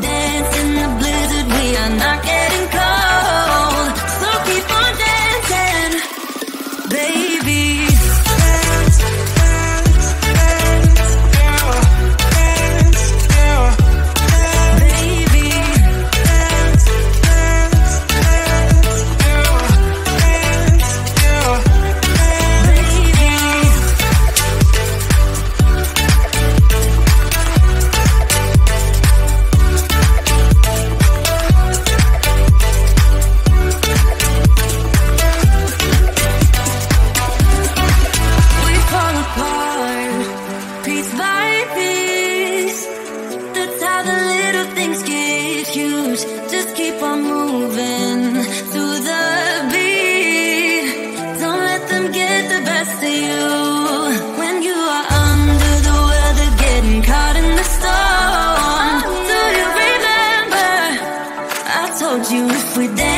dance in the blizzard. We are not getting caught. if we dance.